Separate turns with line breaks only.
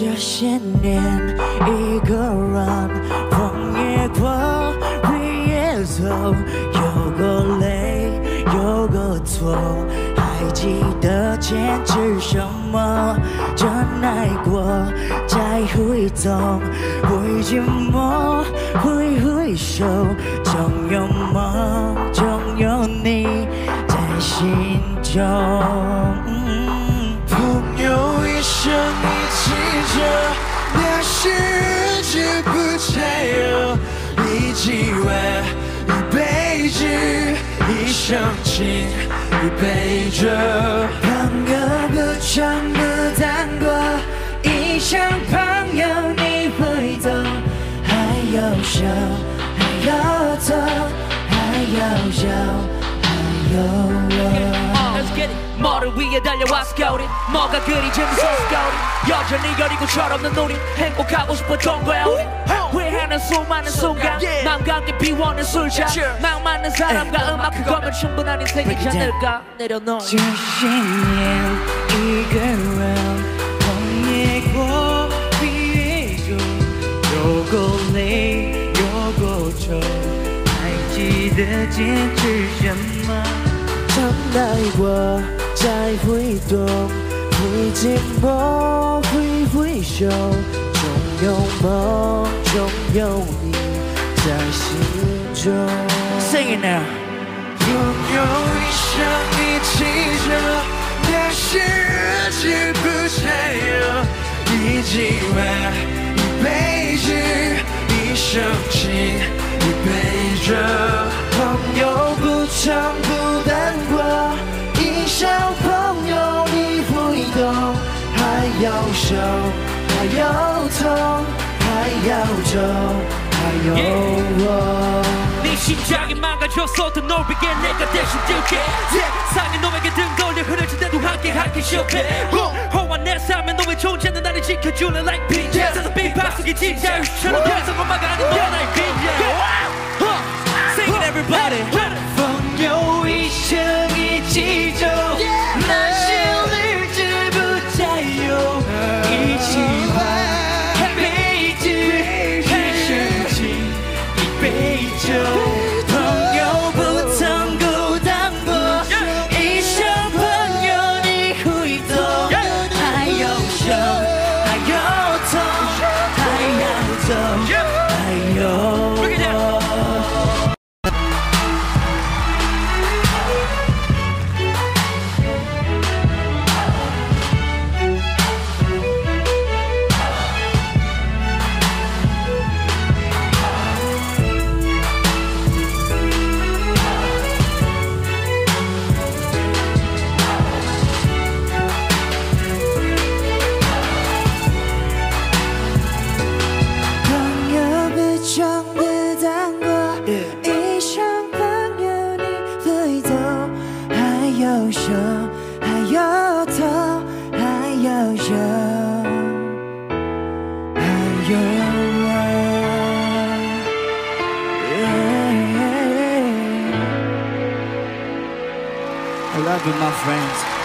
这些年，一个人风也过，雨也走，有个累，有个错，还记得坚持什么？真爱过，再回头，会寂寞，会回首，总有梦，总有你在心中。
那些日子不再有，一起玩。一辈子，一生情一辈子。
朋友不长不难过，一生朋友你会懂，还有手，还有头，还有笑，还有我。
Let's get it. 뭐를 위해 달려와 스카우리 뭐가 그리 재밌어 스카우리 여전히 여리고 철없는 우리 행복하고 싶었던 거야 우리. 회하는 수많은 순간. 마음과 함께 비워낸 술잔. 망많은 사람과 음악 그거면 충분한 인생이지 않을까? 내려놓
진심의 이그름 보내고 위해줘 요걸 내 요걸 줘 알지 늦은 줄잠만 么？曾爱过，再会懂，会寂寞，会回首，总有梦，总有你在心中。Sing it now.
朋友一生一起走，那些日子不再有，一起玩一辈子，一生情一辈子。
朋友不长不 还有痛，还有走，还有我。
네 심장이 망가졌어도 널 위해 내가 대신 뛸게 세상에 너에게 등 돌려 흐려질 때도 함께 하기 시작해 허와 내 삶에 너의 존재는 나를 지켜주는 like 빛 세상 비파 속에 진짜 유시처럼 계속 엄마가 아닌 너와 나의 빛 Sing it everybody
还有手，还有头，还有，我。I love my friends.